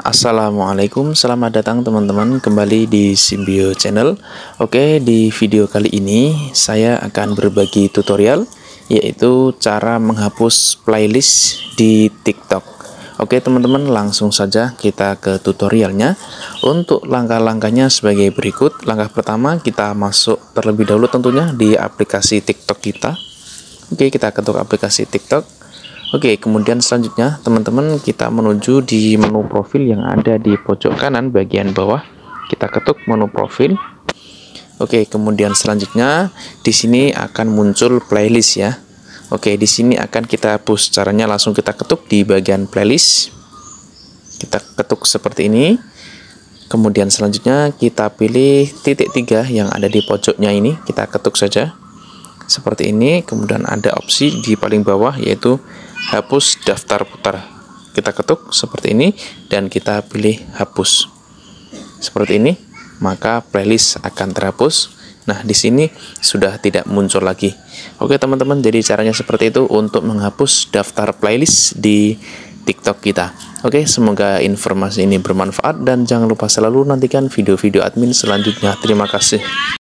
Assalamualaikum, selamat datang teman-teman kembali di Simbio Channel. Oke, di video kali ini saya akan berbagi tutorial yaitu cara menghapus playlist di TikTok. Oke, teman-teman, langsung saja kita ke tutorialnya. Untuk langkah-langkahnya sebagai berikut. Langkah pertama, kita masuk terlebih dahulu tentunya di aplikasi TikTok kita. Oke, kita ketuk aplikasi TikTok Oke, kemudian selanjutnya teman-teman kita menuju di menu profil yang ada di pojok kanan bagian bawah. Kita ketuk menu profil. Oke, kemudian selanjutnya di sini akan muncul playlist ya. Oke, di sini akan kita hapus. Caranya langsung kita ketuk di bagian playlist. Kita ketuk seperti ini. Kemudian selanjutnya kita pilih titik tiga yang ada di pojoknya ini. Kita ketuk saja seperti ini. Kemudian ada opsi di paling bawah yaitu hapus daftar putar kita ketuk seperti ini dan kita pilih hapus seperti ini maka playlist akan terhapus nah di sini sudah tidak muncul lagi oke teman-teman jadi caranya seperti itu untuk menghapus daftar playlist di TikTok kita. Oke, semoga informasi ini bermanfaat dan jangan lupa selalu nantikan video-video admin selanjutnya. Terima kasih.